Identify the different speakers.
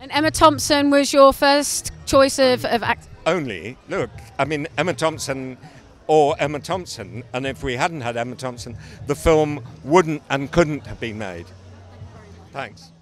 Speaker 1: And Emma Thompson was your first choice of, um, of act.
Speaker 2: Only, look, I mean, Emma Thompson or Emma Thompson, and if we hadn't had Emma Thompson, the film wouldn't and couldn't have been made. Thanks.